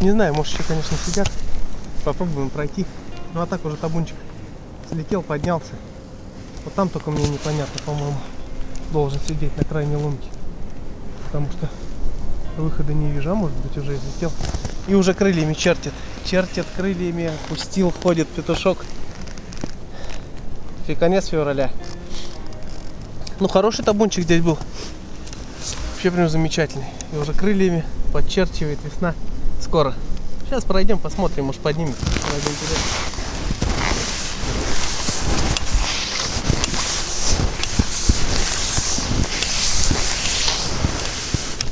Не знаю, может еще, конечно, сидят. Попробуем пройти. Ну а так уже табунчик слетел, поднялся. Вот там только мне непонятно, по-моему, должен сидеть на крайней лунке. Потому что выхода не вижу, а может быть уже излетел. И уже крыльями чертит. Чертит крыльями, пустил, ходит петушок. И конец февраля. Ну хороший табунчик здесь был. Вообще прям замечательный. И уже крыльями подчерчивает весна. Скоро. Сейчас пройдем, посмотрим, может поднимет.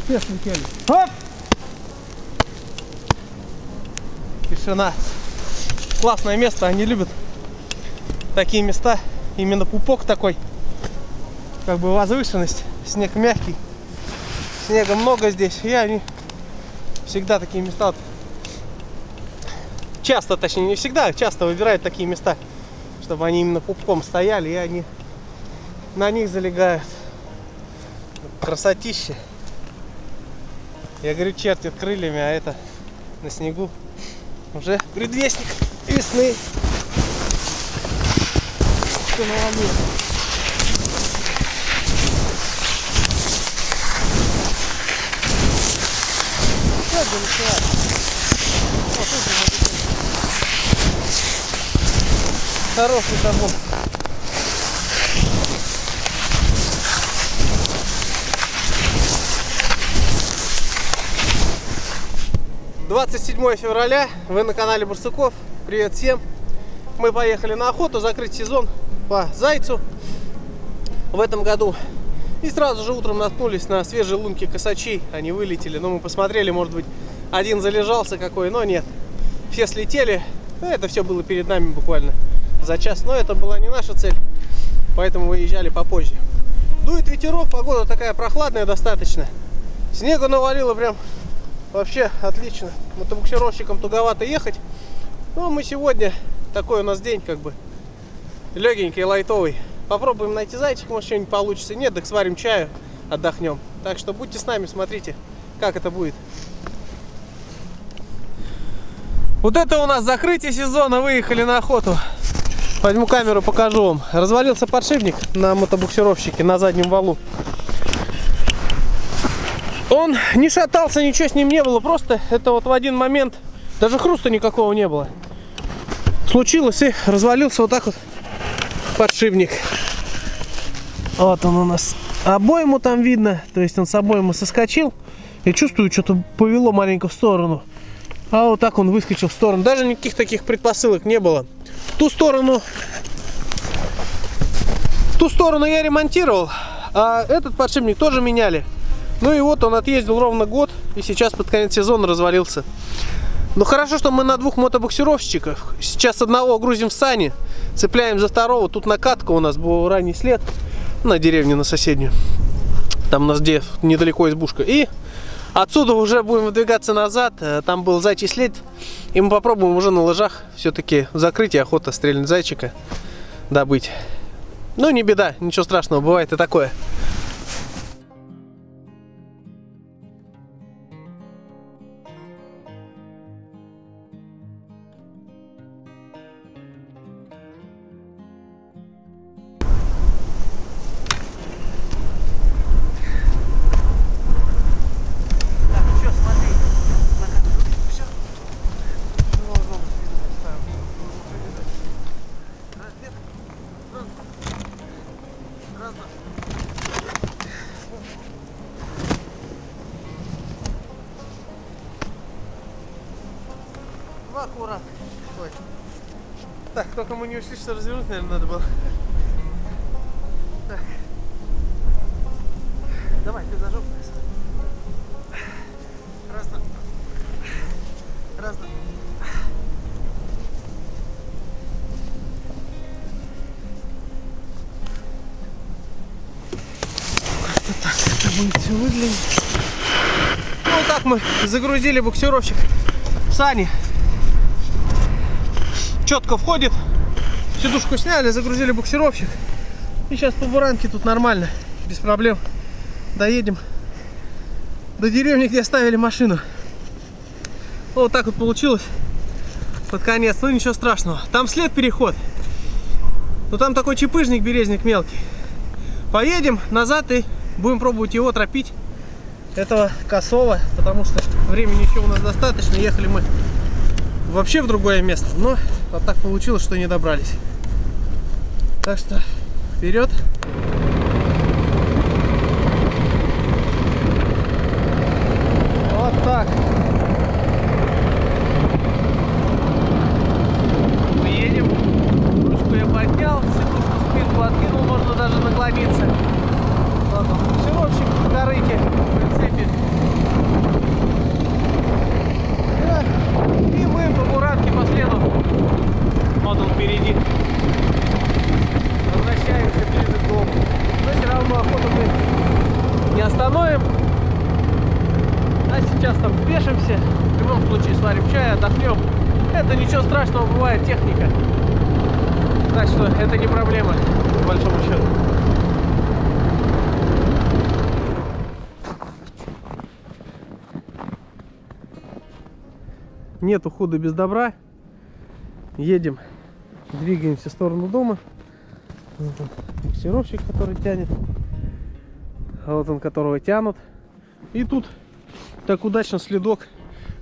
Все слетели. Оп! Тишина. Классное место, они любят такие места. Именно пупок такой, как бы возвышенность, снег мягкий. Снега много здесь, и они всегда такие места часто, точнее не всегда, часто выбирают такие места, чтобы они именно пупком стояли, и они на них залегают. Красотища. Я говорю, чертит крыльями, а это на снегу уже предвестник весны. Что наломил. Как бы начала. Вот тут же вот это. Хороший табун. Двадцать седьмое февраля, вы на канале Барсуков. Привет всем. Мы поехали на охоту, закрыть сезон по зайцу в этом году. И сразу же утром наткнулись на свежие лунки косачей. Они вылетели. Но мы посмотрели, может быть, один залежался какой, но нет. Все слетели. Ну, Это все было перед нами буквально за час. Но это была не наша цель, поэтому выезжали попозже. Дует ветерок, погода такая прохладная достаточно. Снегу навалило прям вообще отлично. Мотобуксировщикам туговато ехать. Но мы сегодня, такой у нас день как бы легенький, лайтовый. Попробуем найти зайчик, может что-нибудь получится. Нет, так сварим чаю, отдохнем. Так что будьте с нами, смотрите, как это будет. Вот это у нас закрытие сезона, выехали на охоту. Возьму камеру, покажу вам. Развалился подшипник на мотобуксировщике на заднем валу. Он не шатался, ничего с ним не было. Просто это вот в один момент, даже хруста никакого не было. Случилось и развалился вот так вот подшипник. Вот он у нас. Обойму там видно. То есть он с обойму соскочил. Я чувствую, что-то повело маленько в сторону. А вот так он выскочил в сторону. Даже никаких таких предпосылок не было. Ту сторону... Ту сторону я ремонтировал. А этот подшипник тоже меняли. Ну и вот он отъездил ровно год. И сейчас под конец сезона развалился. Ну хорошо, что мы на двух мотобуксировщиках. Сейчас одного грузим в сани, цепляем за второго. Тут накатка у нас был ранний след на деревню, на соседнюю. Там у нас где недалеко избушка. И отсюда уже будем выдвигаться назад. Э, Там был зайчий след. И мы попробуем уже на лыжах все-таки закрыть и охота стрельнуть зайчика добыть. Ну не беда, ничего страшного, бывает и такое. Так, только мы не ушли, что развернуть, наверное, надо было. Так. Давай, ты зажег. Раз, два. Раз, два. Как-то так это будет все выглядеть. Ну, вот так мы загрузили буксировщик в сани. Четко входит. Сидушку сняли, загрузили буксировщик. И сейчас по буранке тут нормально, без проблем. Доедем до деревни, где оставили машину. Ну, вот так вот получилось под конец. Ну ничего страшного. Там след переход. Ну там такой чепыжник, березник мелкий. Поедем назад и будем пробовать его тропить. Этого косого, потому что времени еще у нас достаточно. Ехали мы вообще в другое место. Но вот так получилось, что не добрались. Так что вперед. Вот так. Мы едем. Ручку я поднял, сидушку спинку откинул, можно даже наклониться. Ладно, буксировщик в корыте, в прицепе. Да. И мы по буратке по следу. Вот он впереди. Возвращаемся ближе к дому. Но все равно охоту мы не остановим. А сейчас там спешимся. В любом случае сварим чай, отдохнем. Это ничего страшного, бывает техника. Так что это не проблема, по большому счету. Нету худа без добра. Едем, двигаемся в сторону дома. Буксировщик, который тянет. Вот он, которого тянут. И тут так удачно следок.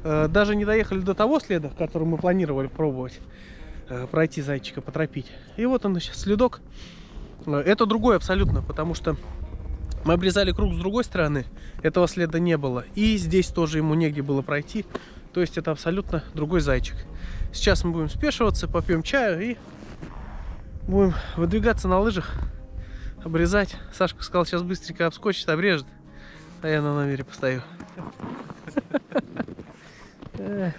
Э, Даже не доехали до того следа, который мы планировали пробовать э, пройти зайчика, потропить. И вот он сейчас следок. Э, Это другой абсолютно, потому что мы обрезали круг с другой стороны, этого следа не было. И здесь тоже ему негде было пройти. То есть это абсолютно другой зайчик. Сейчас мы будем спешиваться, попьем чаю и будем выдвигаться на лыжах, обрезать. Сашка сказал, сейчас быстренько обскочит, обрежет. А я на номере постою. Эх.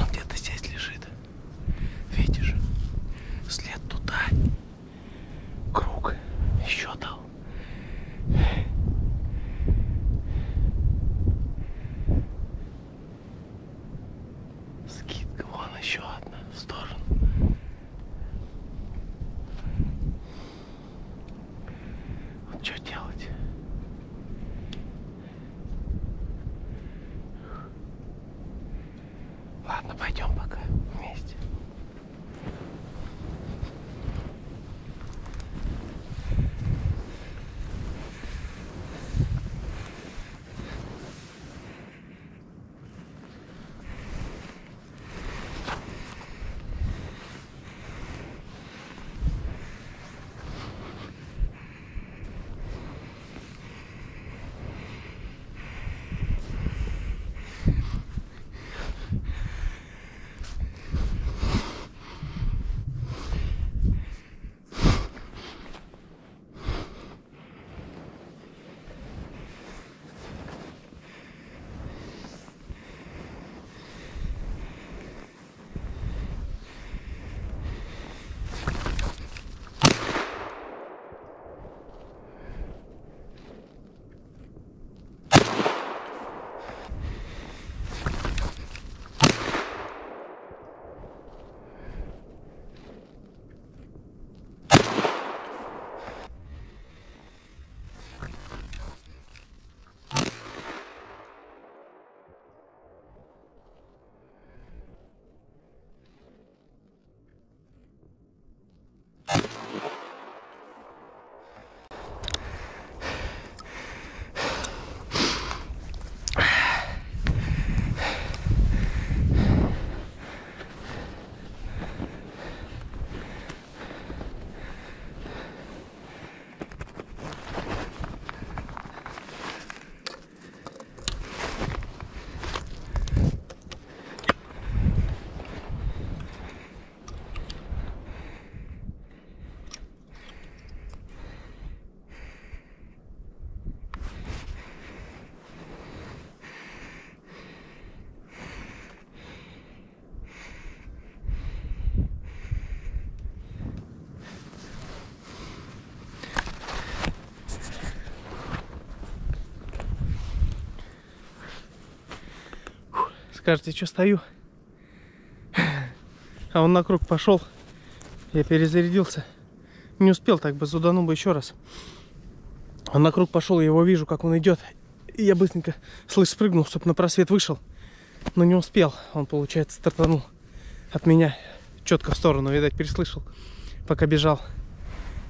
Он где-то здесь лежит. Видишь? След туда. Круг. Еще дал. Скидка вон еще одна в сторону. Вот что делать? Ладно, пойдем пока вместе. Скажете, что стою? А он на круг пошел. Я перезарядился. Не успел, так бы заданул бы еще раз. Он на круг пошел, я его вижу, как он идет. И я быстренько, слышь, спрыгнул, чтобы на просвет вышел. Но не успел. Он, получается, стартанул от меня четко в сторону, видать, переслышал, пока бежал.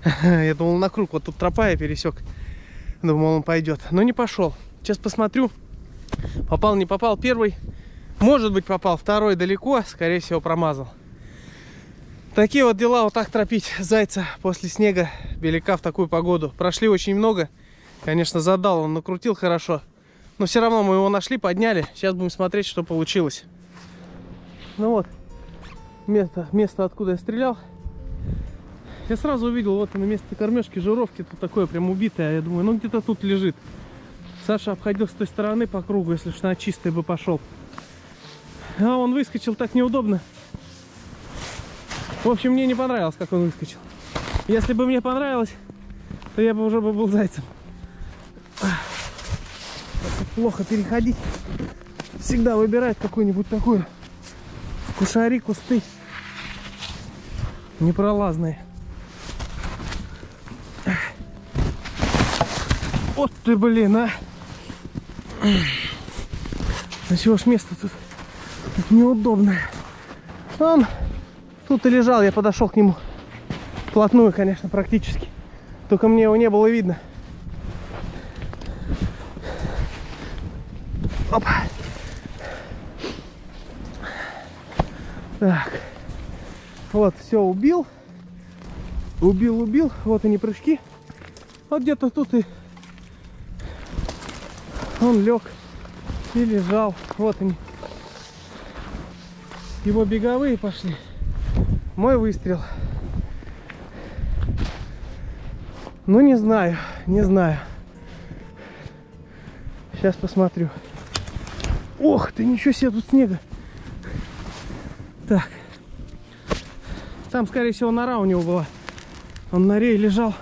Я думал, на круг, вот тут тропа я пересек. Думал, он пойдет. Но не пошел. Сейчас посмотрю. Попал, не попал. Первый, может быть, попал. Второй далеко, скорее всего, промазал. Такие вот дела, вот так тропить зайца после снега, беляка в такую погоду. Прошли очень много. Конечно, задал, он накрутил хорошо. Но все равно мы его нашли, подняли. Сейчас будем смотреть, что получилось. Ну вот, место, место откуда я стрелял. Я сразу увидел, вот на месте кормежки, жировки, тут такое прям убитое. Я думаю, ну где-то тут лежит. Саша обходил с той стороны по кругу, если что на чистое бы пошел. А он выскочил так неудобно. В общем, мне не понравилось, как он выскочил. Если бы мне понравилось, то я бы уже бы был зайцем. Плохо переходить. Всегда выбирать какую-нибудь такую кушари, кусты непролазные. Вот ты, блин, а! На чего ж место тут неудобное. Он тут и лежал, я подошел к нему. Вплотную, конечно, практически. Только мне его не было видно. Опа. Так. Вот, все, убил. Убил, убил. Вот они прыжки. Вот где-то тут и он лег и лежал. Вот они. Его беговые пошли. Мой выстрел. Ну, не знаю, не знаю. Сейчас посмотрю. Ох ты, ничего себе, тут снега. Так. Там, скорее всего, нора у него была. Он на рее лежал.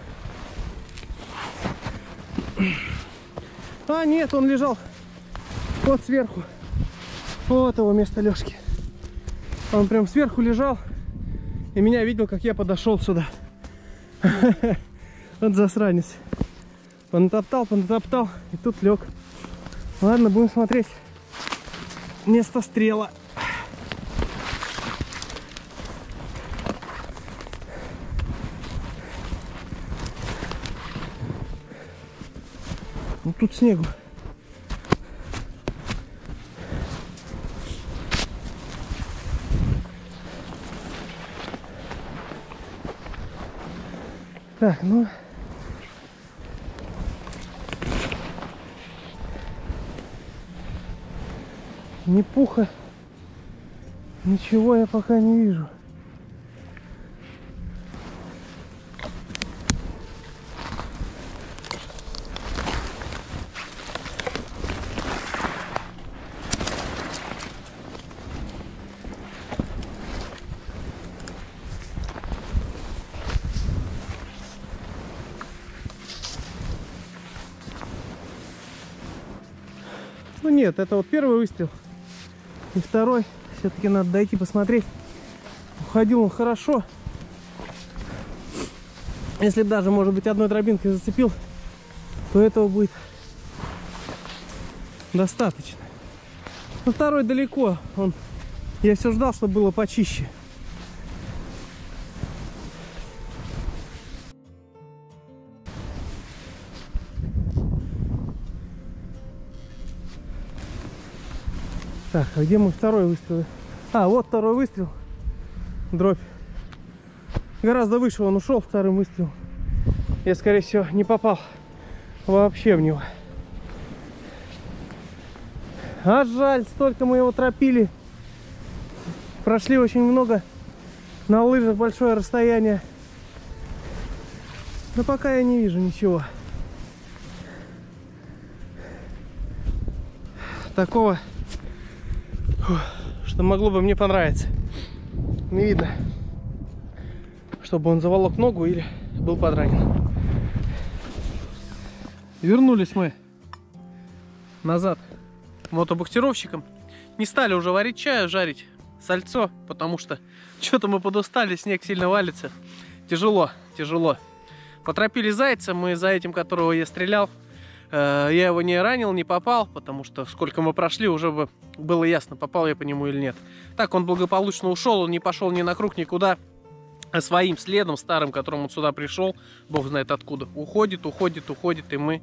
А, нет, он лежал вот сверху. Вот его место лёжки. Он прям сверху лежал и меня видел, как я подошел сюда. Вот засранец. Понатоптал, понатоптал и тут лег. Ладно, будем смотреть место стрела. Ну тут снегу. Так, ну... Ни пуха, ничего я пока не вижу. Нет, это вот первый выстрел. И второй. Все-таки надо дойти посмотреть. Уходил он хорошо. Если даже, может быть, одной дробинкой зацепил, то этого будет достаточно. Но второй далеко. Он... Я все ждал, чтобы было почище. Так, а где мой второй выстрел? А, вот второй выстрел. Дробь. Гораздо выше он ушел вторым выстрелом. Я, скорее всего, не попал вообще в него. А жаль, столько мы его тропили. Прошли очень много. На лыжах большое расстояние. Но пока я не вижу ничего. Такого что могло бы мне понравиться. Не видно, чтобы он заволок ногу или был подранен. Вернулись мы назад мотобуксировщиком. Не стали уже варить чаю, жарить сальцо, потому что что-то мы подустали, снег сильно валится. Тяжело, тяжело. Потропили зайца, мы за этим, которого я стрелял. Э, я его не ранил, не попал, потому что сколько мы прошли, уже бы было ясно, попал я по нему или нет. Так он благополучно ушел, он не пошел ни на круг, никуда. А своим следом, старым, которым он сюда пришел, бог знает откуда, уходит, уходит, уходит, и мы,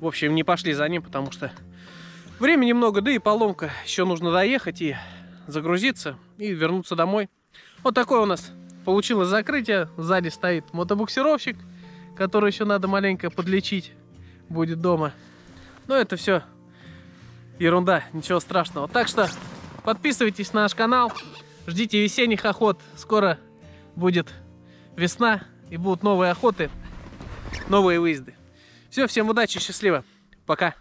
в общем, не пошли за ним, потому что времени много, да и поломка. Еще нужно доехать и загрузиться, и вернуться домой. Вот такое у нас получилось закрытие. Сзади стоит мотобуксировщик, который еще надо маленько подлечить будет дома. Но это все ерунда, ничего страшного. Так что подписывайтесь на наш канал, ждите весенних охот. Скоро будет весна и будут новые охоты, новые выезды. Все, всем удачи, счастливо. Пока.